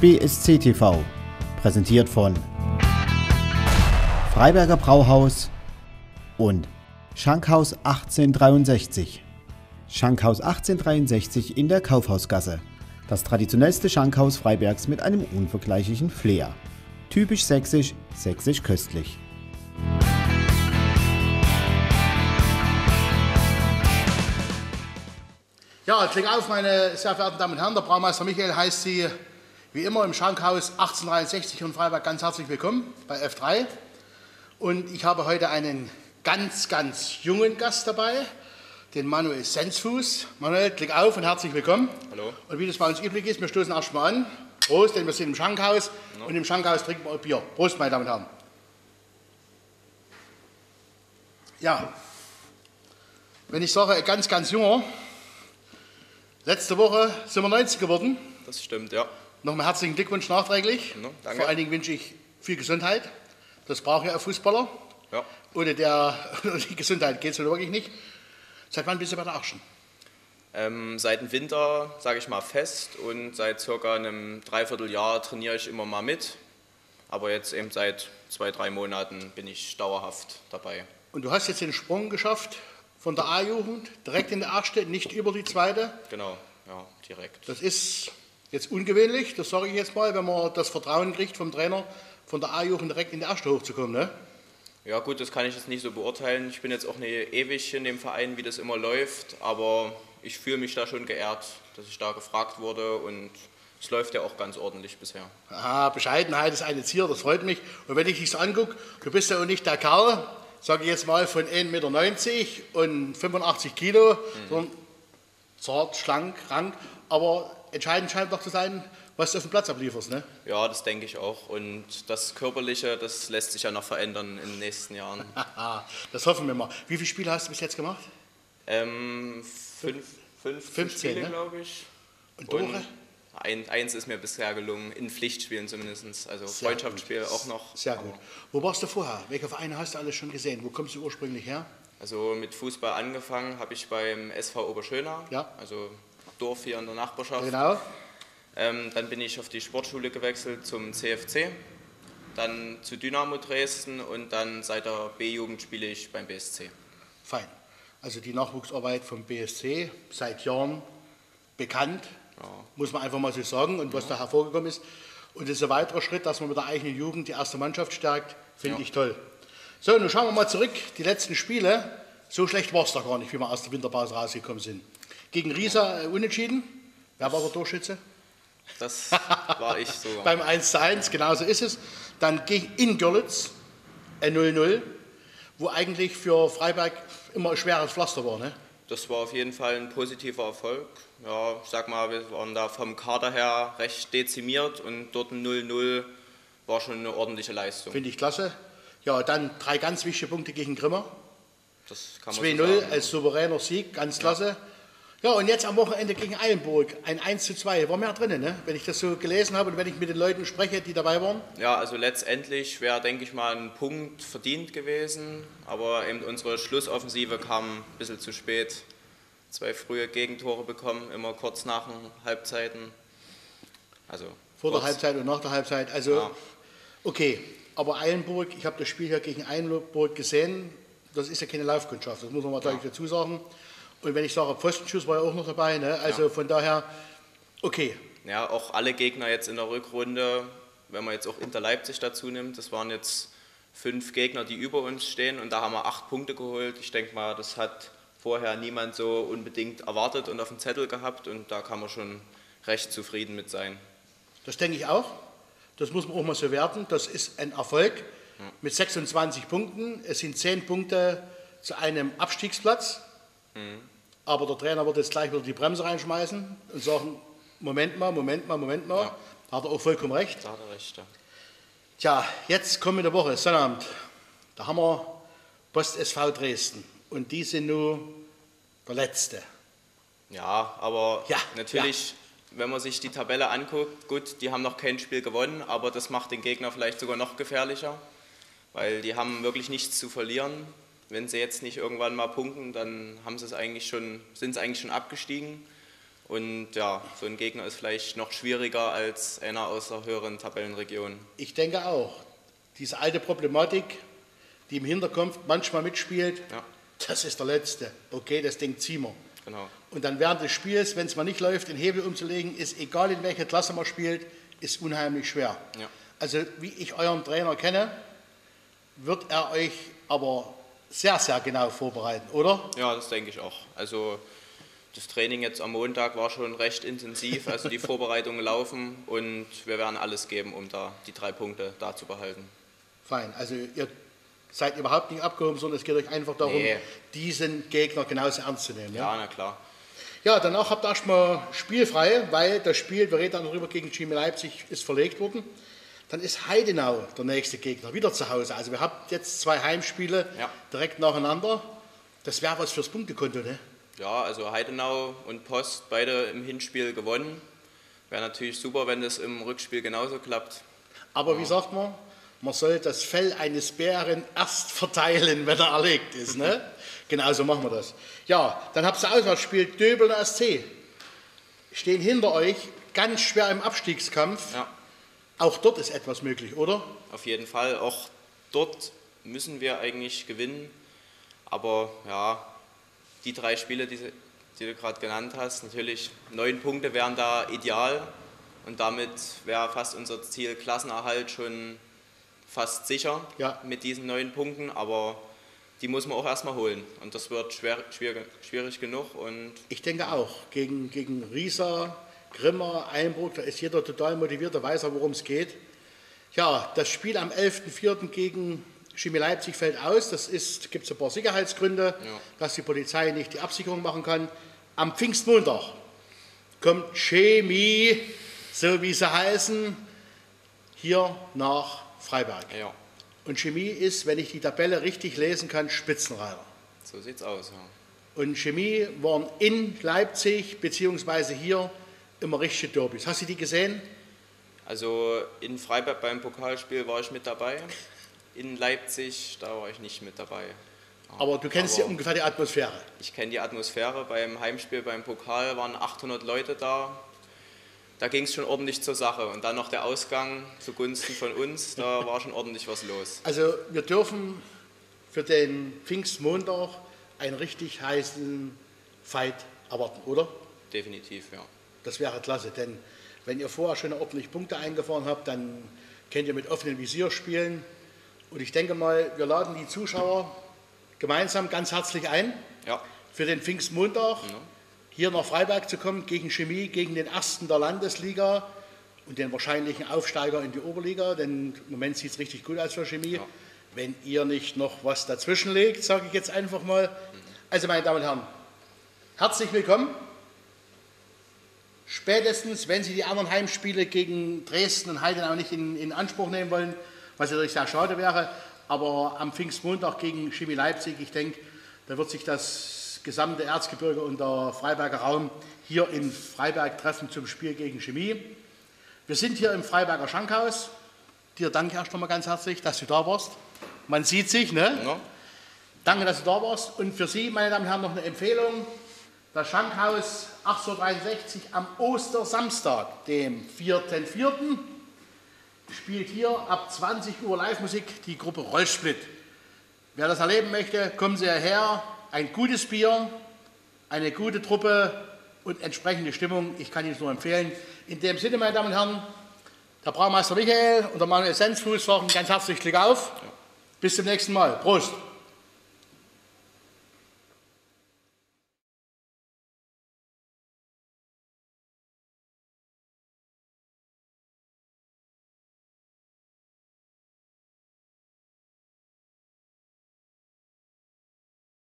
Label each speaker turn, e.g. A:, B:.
A: BSC TV. Präsentiert von Freiberger Brauhaus und Schankhaus 1863. Schankhaus 1863 in der Kaufhausgasse. Das traditionellste Schankhaus Freibergs mit einem unvergleichlichen Flair. Typisch sächsisch, sächsisch köstlich.
B: Ja, Klick auf, meine sehr verehrten Damen und Herren. Der Braumeister Michael heißt Sie wie immer im Schankhaus 1863 in Freiberg ganz herzlich willkommen bei F3. Und ich habe heute einen ganz, ganz jungen Gast dabei, den Manuel Sensfuß. Manuel, Klick auf und herzlich willkommen.
C: Hallo.
B: Und wie das bei uns üblich ist, wir stoßen erstmal an. Prost, denn wir sind im Schankhaus und im Schankhaus trinken wir auch Bier. Prost, meine Damen und Herren. Ja, wenn ich sage, ganz, ganz junger, Letzte Woche sind wir 90 geworden.
C: Das stimmt, ja.
B: Nochmal herzlichen Glückwunsch nachträglich.
C: Danke.
B: Vor allen Dingen wünsche ich viel Gesundheit. Das braucht ja ein Fußballer.
C: Ja.
B: Ohne, der, ohne die Gesundheit geht es wirklich nicht. Seit wann bist du bei der Action?
C: Ähm, seit dem Winter, sage ich mal, fest und seit circa einem Dreivierteljahr trainiere ich immer mal mit. Aber jetzt eben seit zwei, drei Monaten bin ich dauerhaft dabei.
B: Und du hast jetzt den Sprung geschafft von der A-Jugend direkt in die erste, nicht über die zweite.
C: Genau, ja, direkt.
B: Das ist jetzt ungewöhnlich, das sage ich jetzt mal, wenn man das Vertrauen kriegt vom Trainer, von der A-Jugend direkt in die erste hochzukommen. Ne?
C: Ja gut, das kann ich jetzt nicht so beurteilen. Ich bin jetzt auch nicht ewig in dem Verein, wie das immer läuft, aber ich fühle mich da schon geehrt, dass ich da gefragt wurde und es läuft ja auch ganz ordentlich bisher.
B: Aha, Bescheidenheit ist eine Zier, das freut mich. Und wenn ich dich so angucke, du bist ja auch nicht der Kerl, sage ich jetzt mal, von 1,90 Meter und 85 Kilo, mhm. sondern zart, schlank, rank. Aber entscheidend scheint doch zu sein, was du auf dem Platz ablieferst. Ne?
C: Ja, das denke ich auch. Und das Körperliche, das lässt sich ja noch verändern in den nächsten Jahren.
B: das hoffen wir mal. Wie viele Spiele hast du bis jetzt gemacht?
C: Ähm, fünf, fünf 15, Spiele, ne? glaube ich.
B: Und Tore?
C: Ein, eins ist mir bisher gelungen, in Pflichtspielen zumindest, also Freundschaftsspiel auch noch.
B: Sehr gut. Wo warst du vorher? Welche Vereine hast du alles schon gesehen? Wo kommst du ursprünglich her?
C: Also mit Fußball angefangen habe ich beim SV Oberschöner,
B: ja.
C: also Dorf hier in der Nachbarschaft.
B: Genau.
C: Ähm, dann bin ich auf die Sportschule gewechselt zum CFC, dann zu Dynamo Dresden und dann seit der B-Jugend spiele ich beim BSC.
B: Fein. Also die Nachwuchsarbeit vom BSC seit Jahren bekannt, ja. Muss man einfach mal so sagen und was da hervorgekommen ist. Und das ist ein weiterer Schritt, dass man mit der eigenen Jugend die erste Mannschaft stärkt, finde ja. ich toll. So, nun schauen wir mal zurück. Die letzten Spiele, so schlecht war es doch gar nicht, wie wir aus der Winterpause rausgekommen sind. Gegen Riesa äh, unentschieden. Wer war der Torschütze?
C: Das war ich so.
B: Beim 1 zu 1, genau so ist es. Dann gegen in Görlitz, ein 0-0, wo eigentlich für Freiberg immer ein schweres Pflaster war. Ne?
C: Das war auf jeden Fall ein positiver Erfolg ja, ich sag mal, wir waren da vom Kader her recht dezimiert und dort ein 0-0 war schon eine ordentliche Leistung.
B: Finde ich klasse. Ja, dann drei ganz wichtige Punkte gegen Grimmer. 2-0 so als souveräner Sieg, ganz klasse. Ja. Ja, und jetzt am Wochenende gegen Eilenburg ein 1 zu 2. War mehr drin, ne? wenn ich das so gelesen habe und wenn ich mit den Leuten spreche, die dabei waren.
C: Ja, also letztendlich wäre, denke ich mal, ein Punkt verdient gewesen. Aber eben unsere Schlussoffensive kam ein bisschen zu spät zwei frühe Gegentore bekommen, immer kurz nach den Halbzeiten. Also
B: Vor kurz. der Halbzeit und nach der Halbzeit. Also, ja. Okay, aber Eilenburg, ich habe das Spiel hier gegen Eilenburg gesehen, das ist ja keine Laufkundschaft, das muss man mal ja. dazu sagen. Und wenn ich sage, Pfostenschuss war ja auch noch dabei, ne? also ja. von daher, okay.
C: Ja, auch alle Gegner jetzt in der Rückrunde, wenn man jetzt auch Inter Leipzig dazu nimmt, das waren jetzt fünf Gegner, die über uns stehen und da haben wir acht Punkte geholt. Ich denke mal, das hat vorher niemand so unbedingt erwartet und auf dem Zettel gehabt und da kann man schon recht zufrieden mit sein.
B: Das denke ich auch. Das muss man auch mal so werten. Das ist ein Erfolg mit 26 Punkten. Es sind 10 Punkte zu einem Abstiegsplatz. Mhm. Aber der Trainer wird jetzt gleich wieder die Bremse reinschmeißen und sagen, Moment mal, Moment mal, Moment mal. Ja. Da hat er auch vollkommen recht.
C: Da hat er recht, ja.
B: Tja, jetzt kommende Woche, Sonnabend, da haben wir Post SV Dresden und die sind nur der Letzte.
C: Ja, aber ja, natürlich, ja. Wenn man sich die Tabelle anguckt, gut, die haben noch kein Spiel gewonnen, aber das macht den Gegner vielleicht sogar noch gefährlicher, weil die haben wirklich nichts zu verlieren. Wenn sie jetzt nicht irgendwann mal punkten, dann haben sie es eigentlich schon, sind sie eigentlich schon abgestiegen. Und ja, so ein Gegner ist vielleicht noch schwieriger als einer aus der höheren Tabellenregion.
B: Ich denke auch. Diese alte Problematik, die im Hinterkopf manchmal mitspielt, ja. das ist der letzte. Okay, das Ding ziehen wir. Genau. Und dann während des Spiels, wenn es mal nicht läuft, den Hebel umzulegen, ist egal in welcher Klasse man spielt, ist unheimlich schwer. Ja. Also wie ich euren Trainer kenne, wird er euch aber sehr, sehr genau vorbereiten, oder?
C: Ja, das denke ich auch. Also das Training jetzt am Montag war schon recht intensiv, also die Vorbereitungen laufen und wir werden alles geben, um da die drei Punkte da zu behalten.
B: Fein, also ihr seid überhaupt nicht abgehoben, sondern es geht euch einfach darum, nee. diesen Gegner genauso ernst zu nehmen.
C: Ja, ja na klar.
B: Ja, danach habt ihr erstmal spielfrei, weil das Spiel, wir reden dann darüber, gegen Chemie Leipzig ist verlegt worden. Dann ist Heidenau der nächste Gegner, wieder zu Hause. Also wir haben jetzt zwei Heimspiele ja. direkt nacheinander. Das wäre was fürs Punktekonto, ne?
C: Ja, also Heidenau und Post beide im Hinspiel gewonnen. Wäre natürlich super, wenn das im Rückspiel genauso klappt.
B: Aber ja. wie sagt man, man soll das Fell eines Bären erst verteilen, wenn er erlegt ist. Ne? genau so machen wir das. Ja, dann habt ihr Auswärtsspiel Döbel SC. Stehen hinter euch, ganz schwer im Abstiegskampf. Ja. Auch dort ist etwas möglich, oder?
C: Auf jeden Fall. Auch dort müssen wir eigentlich gewinnen. Aber ja, die drei Spiele, die, die du gerade genannt hast, natürlich neun Punkte wären da ideal. Und damit wäre fast unser Ziel Klassenerhalt schon fast sicher ja. mit diesen neun Punkten. Aber die muss man auch erstmal holen. Und das wird schwer, schwierig, schwierig genug. Und
B: ich denke auch, gegen, gegen Riesa, Grimmer, Einbruch, da ist jeder total motiviert, da weiß er, worum es geht. Ja, das Spiel am 11.04. gegen Chemie Leipzig fällt aus. Das gibt es ein paar Sicherheitsgründe, ja. dass die Polizei nicht die Absicherung machen kann. Am Pfingstmontag kommt Chemie, so wie sie heißen, hier nach Freiberg. Ja. Und Chemie ist, wenn ich die Tabelle richtig lesen kann, Spitzenreiter.
C: So sieht's aus, ja.
B: Und Chemie waren in Leipzig beziehungsweise hier immer richtige Derbys. Hast du die gesehen?
C: Also in Freiburg beim Pokalspiel war ich mit dabei. In Leipzig, da war ich nicht mit dabei.
B: Aber du kennst ja ungefähr die Atmosphäre.
C: Ich kenne die Atmosphäre. Beim Heimspiel beim Pokal waren 800 Leute da. Da ging es schon ordentlich zur Sache. Und dann noch der Ausgang zugunsten von uns, da war schon ordentlich was los.
B: Also wir dürfen für den Pfingstmontag einen richtig heißen Fight erwarten, oder?
C: Definitiv, ja.
B: Das wäre klasse, denn wenn ihr vorher schon ordentlich Punkte eingefahren habt, dann könnt ihr mit offenem Visier spielen. Und ich denke mal, wir laden die Zuschauer gemeinsam ganz herzlich ein ja. für den Pfingstmontag ja. Hier nach Freiberg zu kommen gegen Chemie, gegen den ersten der Landesliga und den wahrscheinlichen Aufsteiger in die Oberliga, denn im Moment sieht es richtig gut aus für Chemie. Ja. Wenn ihr nicht noch was dazwischen legt, sage ich jetzt einfach mal. Also meine Damen und Herren, herzlich willkommen. Spätestens, wenn Sie die anderen Heimspiele gegen Dresden und Heidenau nicht in, in Anspruch nehmen wollen, was natürlich sehr schade wäre, aber am Pfingstmontag gegen Chemie Leipzig, ich denke, da wird sich das gesamte Erzgebirge und der Freiberger Raum hier in Freiberg treffen zum Spiel gegen Chemie. Wir sind hier im Freiberger Schankhaus. Dir danke erst einmal ganz herzlich, dass du da warst. Man sieht sich, ne? Ja. Danke, dass du da warst. Und für Sie, meine Damen und Herren, noch eine Empfehlung das Schankhaus 1863 am Ostersamstag, dem 4.4., spielt hier ab 20 Uhr Live-Musik die Gruppe Rollsplit. Wer das erleben möchte, kommen Sie hierher. Ein gutes Bier, eine gute Truppe und entsprechende Stimmung. Ich kann Ihnen es nur empfehlen. In dem Sinne, meine Damen und Herren, der Braumeister Michael und der Manuel Sensfuß sagen ganz herzlich Glück auf. Bis zum nächsten Mal. Prost!